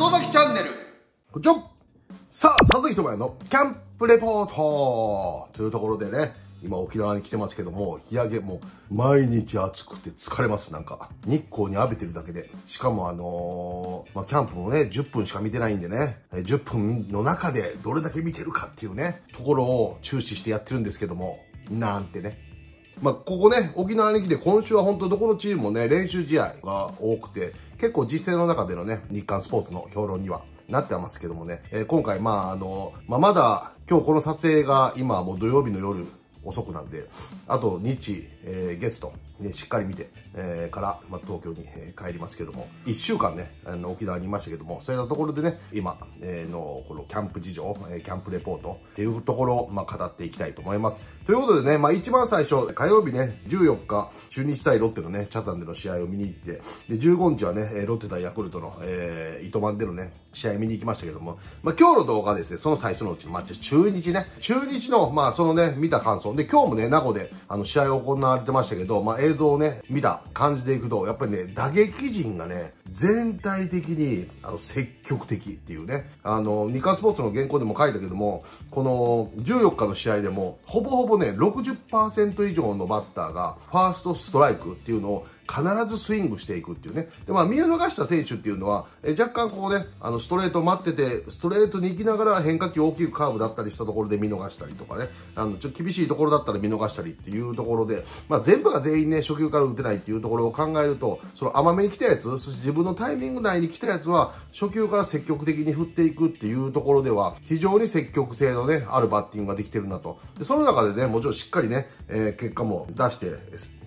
里崎チャンネルこんにちさあ、佐々木智也のキャンプレポートというところでね、今沖縄に来てますけども、日焼けも毎日暑くて疲れます、なんか。日光に浴びてるだけで。しかもあのーまあ、キャンプもね、10分しか見てないんでね、10分の中でどれだけ見てるかっていうね、ところを注視してやってるんですけども、なんてね。まあ、ここね、沖縄に来て今週は本当どこのチームもね、練習試合が多くて、結構実践の中でのね、日刊スポーツの評論にはなってますけどもね、えー今回、まあ、あの、まあ、まだ、今日この撮影が今もう土曜日の夜遅くなんで、あと日、えー月と、ね、しっかり見て、えーから、まあ、東京に、えー帰りますけども、1週間ね、あの沖縄にいましたけども、そういったところでね、今、えーの、このキャンプ事情、えーキャンプレポートっていうところを、まあ、語っていきたいと思います。ということでね、まあ、一番最初、火曜日ね、14日、中日対ロッテのね、チャタンでの試合を見に行って、で、15日はね、えーロッテ対ヤクルトの、えー、糸満でのね、試合見に行きましたけども、まあ、今日の動画はですね、その最初のうち、まあ、中日ね、中日の、まあ、そのね、見た感想。で、今日もね、名護で、あの、試合を行われてましたけど、まあ、映像をね、見た感じでいくと、やっぱりね、打撃陣がね、全体的に、あの、積極的っていうね、あの、ニカスポーツの原稿でも書いたけども、この14日の試合でも、ほぼほぼね、60%以上のバッターが、ファーストストライクっていうのを、必ずスイングしていくっていうね。で、まあ、見逃した選手っていうのは、え若干こうね、あの、ストレート待ってて、ストレートに行きながら変化球大きくカーブだったりしたところで見逃したりとかね、あの、ちょっと厳しいところだったら見逃したりっていうところで、まあ、全部が全員ね、初球から打てないっていうところを考えると、その甘めに来たやつ、そして自分のタイミング内に来たやつは、初球から積極的に振っていくっていうところでは、非常に積極性のね、あるバッティングができてるなと。で、その中でね、もちろんしっかりね、えー結果も出して、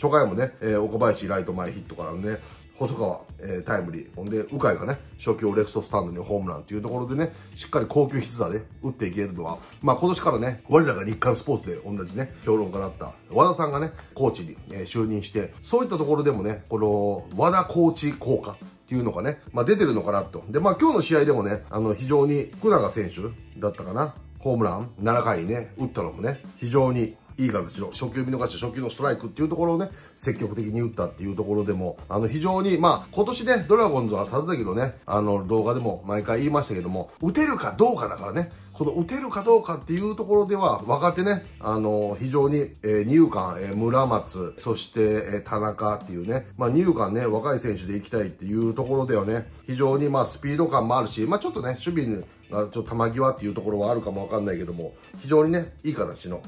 初回もね、えー岡林ライト前ヒットからね、細川、えータイムリー。ほんで、鵜飼がね、初球レフトスタンドにホームランっていうところでね、しっかり高級筆打で打っていけるのは、まあ今年からね、我らが日韓スポーツで同じね、評論家だった和田さんがね、コーチに、えー就任して、そういったところでもね、この和田コーチ効果。っていうのがね、まあ出てるのかなと。で、まあ今日の試合でもね、あの非常に福永選手だったかな。ホームラン7回ね、打ったのもね、非常にいい形の初球見逃して初球のストライクっていうところをね、積極的に打ったっていうところでも、あの非常に、まあ今年ね、ドラゴンズは佐々木のね、あの動画でも毎回言いましたけども、打てるかどうかだからね、この打てるかどうかっていうところでは、若手ね、あの、非常に、えー、二遊間、えー村松、そして、えー田中っていうね、まあ二遊間ね、若い選手で行きたいっていうところではね、非常にまあスピード感もあるし、まあちょっとね、守備にがちょっと球際っていうところはあるかもわかんないけども、非常にね、いい形の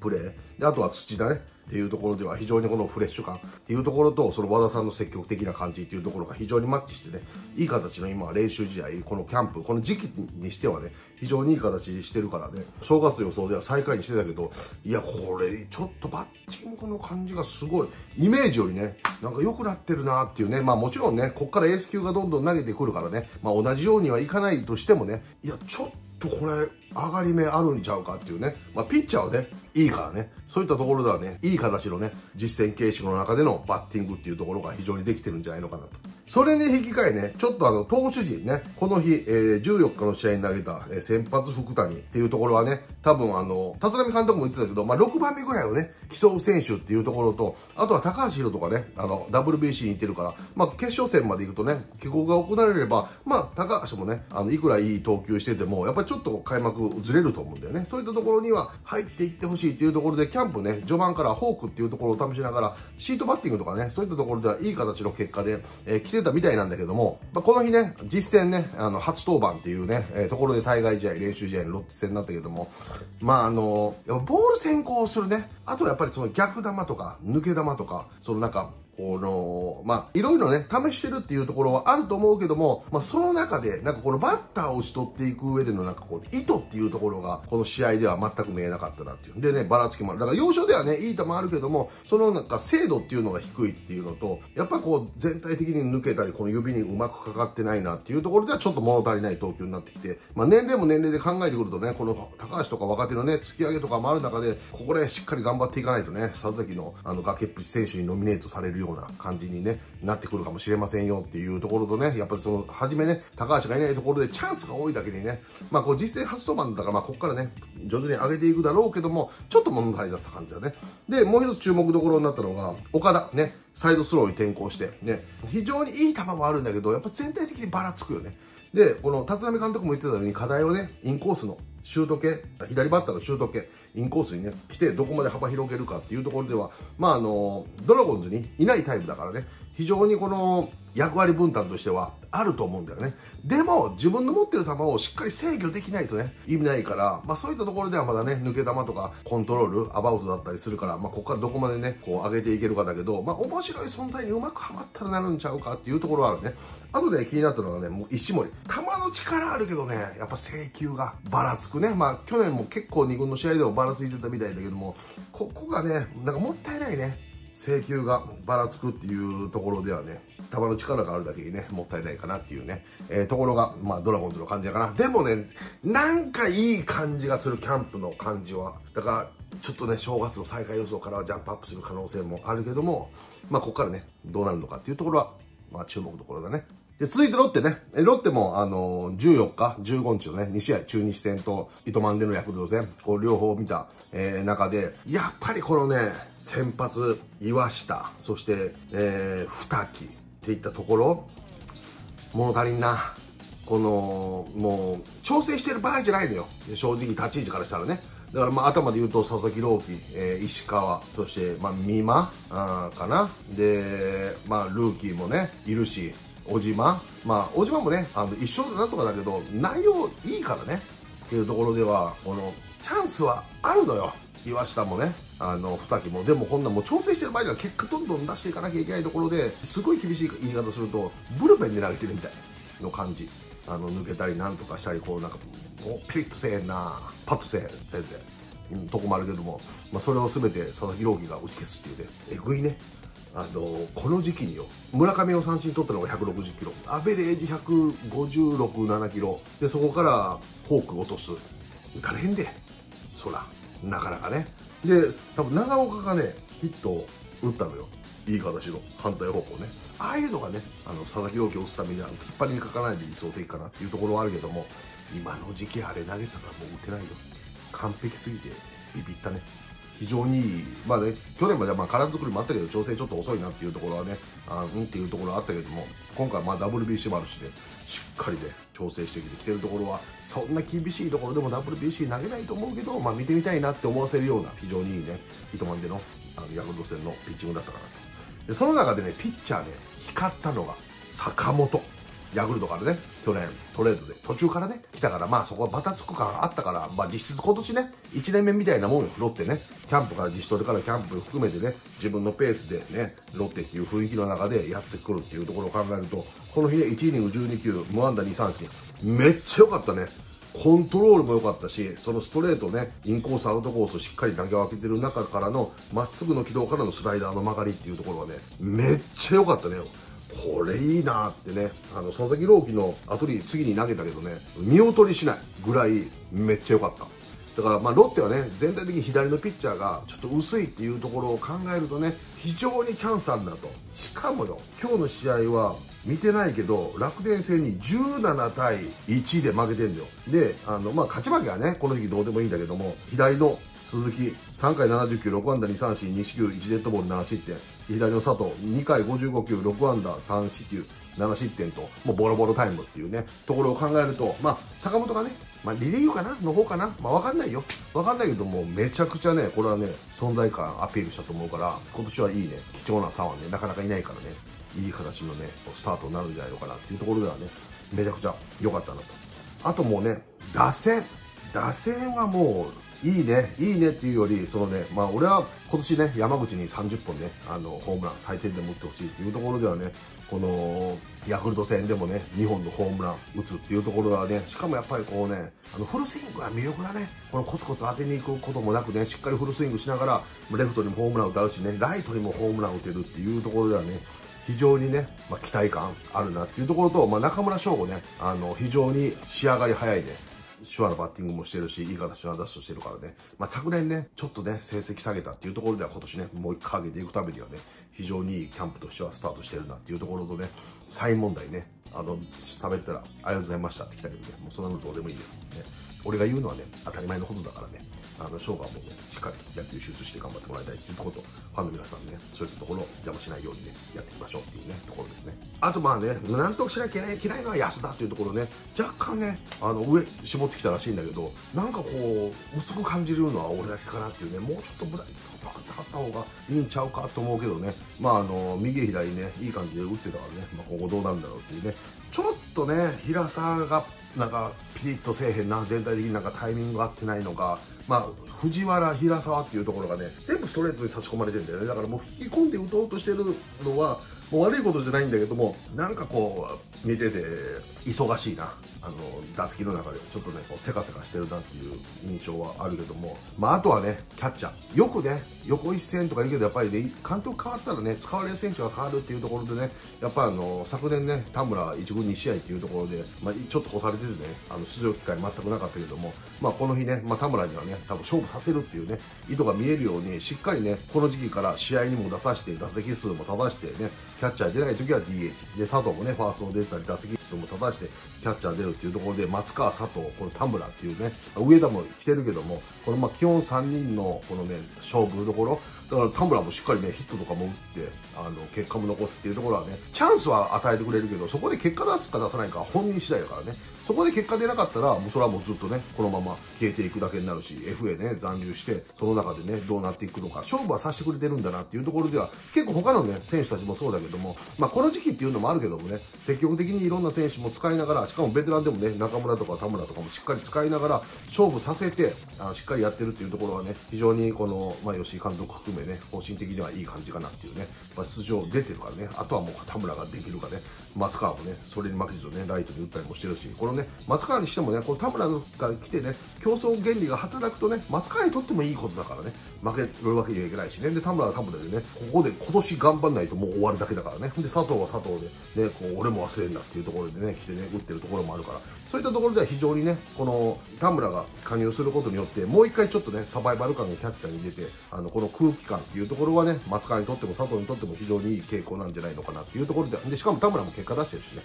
プレー。で、あとは土田ね。っていうところでは非常にこのフレッシュ感。っていうところと、その和田さんの積極的な感じっていうところが非常にマッチしてね、いい形の今練習試合、このキャンプ、この時期にしてはね、非常にいい形にしてるからね、正月予想では最下位にしてたけど、いや、これ、ちょっとバッティングの感じがすごい、イメージよりね、なんか良くなってるなっていうね、まあもちろんね、こっからエース級がどんどん投げてくるからね、まあ同じようにはいかないとしてもね、いや、ちょっとこれ、上がり目あるんちゃうかっていうね。まあ、ピッチャーはね、いいからね。そういったところではね、いい形のね、実践形式の中でのバッティングっていうところが非常にできてるんじゃないのかなと。それに引き換えね、ちょっとあの、投手陣ね、この日、えー14日の試合に投げた、えー先発福谷っていうところはね、多分あの、立浪監督も言ってたけど、まあ、6番目ぐらいをね、競う選手っていうところと、あとは高橋宏とかね、あの、WBC に行ってるから、まあ、決勝戦まで行くとね、帰国が行われれば、まあ、高橋もね、あの、いくらいい投球してても、やっぱりちょっと開幕ずれると思うんだよね。そういったところには入っていってほしいっていうところで、キャンプね、序盤からフォークっていうところを試しながら、シートバッティングとかね、そういったところではいい形の結果で、えー来てたみたいなんだけども、まあ、この日ね、実戦ね、あの、初登板っていうね、えーところで対外試合、練習試合のロッテ戦になったけども、まああの、ボール先行するね、あとはやっぱりその逆球とか、抜け球とか、そのなんか、この、まあ、いろいろね、試してるっていうところはあると思うけども、まあ、その中で、なんかこのバッターを打ち取っていく上でのなんかこう、意図っていうところが、この試合では全く見えなかったなっていう。でね、ばらつきもある。だから要所ではね、いい球あるけども、そのなんか精度っていうのが低いっていうのと、やっぱこう、全体的に抜けたり、この指にうまくかかってないなっていうところではちょっと物足りない投球になってきて、まあ、年齢も年齢で考えてくるとね、この高橋とか若手のね、突き上げとかもある中で、ここでしっかり頑張っていかないとね、佐々木のあの崖っぷち選手にノミネートされるよような感じにね、なってくるかもしれませんよっていうところとね、やっぱりその、初めね、高橋がいないところでチャンスが多いだけにね、まあこう実戦初登板だから、まあここからね、徐々に上げていくだろうけども、ちょっと物足りなさ感じだね。で、もう一つ注目どころになったのが、岡田ね、サイドスローに転向して、ね、非常にいい球もあるんだけど、やっぱ全体的にばらつくよね。で、この立浪監督も言ってたように課題をね、インコースのシュート系、左バッターのシュート系、インコースにね、来てどこまで幅広げるかっていうところでは、まああの、ドラゴンズにいないタイプだからね、非常にこの役割分担としてはあると思うんだよね。でも、自分の持ってる球をしっかり制御できないとね、意味ないから、まあそういったところではまだね、抜け球とかコントロール、アバウトだったりするから、まあここからどこまでね、こう上げていけるかだけど、まあ面白い存在にうまくはまったらなるんちゃうかっていうところはあるね。あとで気になったのがね、もう石森。球の力あるけどね、やっぱ制球がばらつくね。まあ去年も結構2軍の試合でもばらついてたみたいだけども、ここがね、なんかもったいないね。請求がばらつくっていうところではね、球の力があるだけにね、もったいないかなっていうね、えー、ところが、まあ、ドラゴンズの感じやかな。でもね、なんかいい感じがする、キャンプの感じは。だから、ちょっとね、正月の再開予想からはジャンプアップする可能性もあるけども、まあ、ここからね、どうなるのかっていうところは、まあ、注目どころだね。で、続いてロッテね。ロッテも、あの、14日、15日のね、2試合、中日戦と糸満での躍動戦、こう、両方見た、えー、中で、やっぱりこのね、先発、岩下、そして、えー、二木っていったところ、物足りんな。この、もう、調整してる場合じゃないのよ。正直、立ち位置からしたらね。だからまあ頭で言うと佐々木朗希、えー、石川、そしてまあ美馬あかな。で、まあルーキーもね、いるし、小島。まあ小島もね、あの一緒だなとかだけど、内容いいからね。っていうところでは、この、チャンスはあるのよ。岩下もね、あの、二木も。でもこんなもう調整してる場合には結果どんどん出していかなきゃいけないところで、すごい厳しい言い方すると、ブルペンで投げてるみたいの感じ。あの、抜けたりなんとかしたり、こうなんか、もうピリッとせえんなパッとせえへん、全然。とこもあるけども、まあ、それを全て佐々木朗希が打ち消すっていうね、えぐいね。あのこの時期によ村上を三振取ったのが160キロ。アベレージ156、7キロ。でそこからフォーク落とす。打たれへんで。そらなかなかね。で多分長岡がねヒットを打ったのよ。いい形の反対方向ね。ああいうのがねあの佐々木朗希を打つためには引っ張りにかからないで理想的かなっていうところはあるけども今の時期あれ投げたらもう打てないよ。完璧すぎてビビったね。非常にいい、まあね、去年まではまあ体作りもあったけど、調整ちょっと遅いなっていうところはね、あうんっていうところはあったけども、今回まあ WBC もあるしで、しっかりで調整してきてきてるところは、そんな厳しいところでも WBC 投げないと思うけど、まあ見てみたいなって思わせるような、非常にいいね、糸満でのあのヤクルト戦のピッチングだったかなと。で、その中でね、ピッチャーね、光ったのが坂本。ヤクルトからね、去年トレードで途中からね、来たから、まあそこはバタつく感あったから、まあ実質今年ね、1年目みたいなもんよ、ロッテね。キャンプから自主トレからキャンプ含めてね、自分のペースでね、ロッテっていう雰囲気の中でやってくるっていうところを考えると、この日ね、1イニング12球、無安打2三振、めっちゃ良かったね。コントロールも良かったし、そのストレートね、インコース、アウトコースしっかり投げ分けてる中からの、まっすぐの軌道からのスライダーの曲がりっていうところはね、めっちゃ良かったね。これいいなってね、あの、佐々木朗希の後に次に投げたけどね、見劣りしないぐらいめっちゃ良かった。だから、まあ、ロッテはね、全体的に左のピッチャーがちょっと薄いっていうところを考えるとね、非常にチャンスあるんだと。しかもよ、今日の試合は、見てないけど、楽天戦に17対1で負けてんだよ。で、あの、まあ、勝ち負けはね、この時どうでもいいんだけども、左の鈴木、3回70球、6安打2三振、2四球、1デッドボール7失点。左の佐藤、2回55球、6安打3四球、7失点と、もうボロボロタイムっていうね、ところを考えると、まあ、坂本がね、まあ、リリーフかなの方かな？まあ、わかんないよ。わかんないけども、めちゃくちゃね、これはね、存在感アピールしたと思うから、今年はいいね、貴重な差はね、なかなかいないからね、いい形のね、スタートになるんじゃないのかなっていうところではね、めちゃくちゃ良かったなと。あともうね、打線。打線はもう、いいね、いいねっていうより、そのね、まあ俺は今年ね、山口に30本ね、あの、ホームラン最低でも打ってほしいっていうところではね、この、ヤクルト戦でもね、2本のホームラン打つっていうところはね、しかもやっぱりこうね、あの、フルスイングが魅力だね。このコツコツ当てに行くこともなくね、しっかりフルスイングしながら、レフトにもホームラン打たうしね、ライトにもホームラン打てるっていうところではね、非常にね、まあ、期待感あるなっていうところと、まあ、中村翔吾ね、あの、非常に仕上がり早いね、手話のバッティングもしてるし、いい形のダッシュしてるからね。まあ、昨年ね、ちょっとね、成績下げたっていうところでは今年ね、もう一回上げていくためにはね、非常にいいキャンプとしてはスタートしてるなっていうところとね、サイン問題ね、あの、喋ったら、ありがとうございましたって来たけどね、もうそんなのどうでもいいよ。ね、俺が言うのはね、当たり前のことだからね、あの、ショーガもね、しっかりやって手術して頑張ってもらいたいっていうこと、ファンの皆さんね、そういったところを邪魔しないようにね、やっていきましょうっていうね、ところですね。あとまあね、なんとかしなきゃいけないのは安田っていうところね、若干ね、あの、上、絞ってきたらしいんだけど、なんかこう、薄く感じるのは俺だけかなっていうね、もうちょっとブライトバーンって張った方がいいんちゃうかと思うけどね、まああの、右左ね、いい感じで打ってたからね、まあ今後どうなるんだろうっていうね、ちょっとね、平沢がなんかピリッとせえへんな、全体的になんかタイミング合ってないのか、まあ、藤原、平沢っていうところがね、全部ストレートに差し込まれてるんだよね。だからもう引き込んで打とうとしてるのは、もう悪いことじゃないんだけども、なんかこう、見てて、忙しいな。あの、打席の中でちょっとね、こう、せかせかしてるなっていう印象はあるけども、まあ、あとはね、キャッチャー。よくね、横一線とか言うけど、やっぱりね、監督変わったらね、使われる選手が変わるっていうところでね、やっぱりあの、昨年ね、田村1軍2試合っていうところで、まあ、ちょっと干されててね、あの、出場機会全くなかったけども、まあ、この日ね、まあ、田村にはね、多分勝負させるっていうね、意図が見えるように、しっかりね、この時期から試合にも出させて、打席数も正してね、キャッチャー出ない時は DH。で、佐藤もね、ファーストも出たり、打席室も立たして、キャッチャー出るっていうところで、松川、佐藤、この田村っていうね、上田も来てるけども、このま基本3人のこのね、勝負どころ、だから田村もしっかりね、ヒットとかも打って、あの、結果も残すっていうところはね、チャンスは与えてくれるけど、そこで結果出すか出さないか本人次第だからね。そこで結果出なかったら、もうそれはもうずっとね、このまま消えていくだけになるし、FA ね、残留して、その中でね、どうなっていくのか、勝負はさせてくれてるんだなっていうところでは、結構他のね、選手たちもそうだけども、まあこの時期っていうのもあるけどもね、積極的にいろんな選手も使いながら、しかもベテランでもね、中村とか田村とかもしっかり使いながら、勝負させて、あしっかりやってるっていうところはね、非常にこの、まあ吉井監督含めね、方針的にはいい感じかなっていうね、まあ出場出てるからね、あとはもう田村ができるかね、松川もね、それに負けじとね、ライトに打ったりもしてるし、このね、松川にしてもね、この田村が来てね、競争原理が働くとね、松川にとってもいいことだからね、負けるわけにはいけないしね、で、田村は田村でね、ここで今年頑張んないともう終わるだけだからね、で、佐藤は佐藤で、ね、こう、俺も忘れんなっていうところでね、来てね、打ってるところもあるから、そういったところでは非常にね、この田村が加入することによって、もう一回ちょっとね、サバイバル感がキャッチャーに出て、あの、この空気感っていうところはね、松川にとっても佐藤にとっても非常にいい傾向なんじゃないのかなっていうところで、で、しかも田村も結果出してるしね、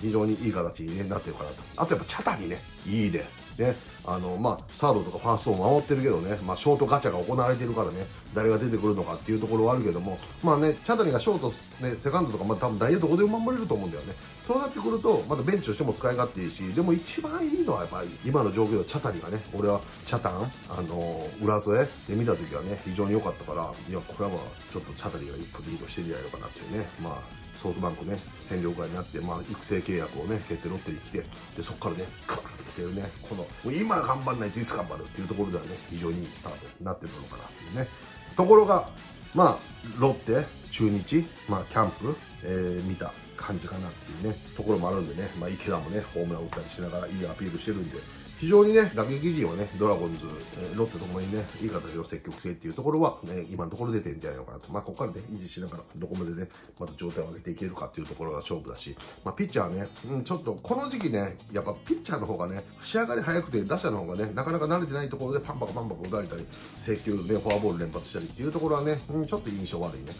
非常にいい形に、なってるかなと。あとやっぱチャタリね、いいね。ね、あの、まあ、サードとかファーストを守ってるけどね、まあ、ショートガチャが行われてるからね、誰が出てくるのかっていうところはあるけども、まあね、チャタリがショート、ね、セカンドとか、まあ、多分ダイエットどこでも守れると思うんだよね。そうなってくると、まだベンチとしても使い勝手いいし、でも一番いいのはやっぱり、今の状況でチャタリがね、俺はチャタン、あの、裏添えで見た時はね、非常に良かったから、いや、これはまあ、ちょっとチャタリが一歩リードしてるんじゃないのかなっていうね、まあ、ソフトバンクね、占領下になって、まあ、育成契約をね、決定ロッテに来て、で、そこからね、カーンってきてるね、この、今頑張んないといつ頑張るっていうところではね、非常にいいスタートになってるのかなっていうね。ところが、まあ、ロッテ、中日、まあ、キャンプ、えー、見た感じかなっていうね、ところもあるんでね、まあ、池田もね、ホームラン打ったりしながらいいアピールしてるんで、非常にね、打撃陣はね、ドラゴンズ、えー、ロッテともにね、いい形の積極性っていうところは、ね、今のところ出てるんじゃないのかなと。まあ、ここからね、維持しながら、どこまでね、また状態を上げていけるかっていうところが勝負だし、まあ、ピッチャーね、うん、ちょっと、この時期ね、やっぱピッチャーの方がね、仕上がり早くて、打者の方がね、なかなか慣れてないところでパンパカパンパカ打たれたり、制球でフォアボール連発したりっていうところはね、うん、ちょっと印象悪いね。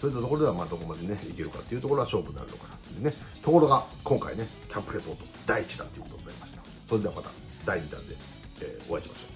そういったところでは、まあ、どこまでね、いけるかっていうところは勝負になるのかなっていうね。ところが、今回ね、キャンプレポート第1弾ということになりました。それではまた、第2弾で、えー、お会いしましょう。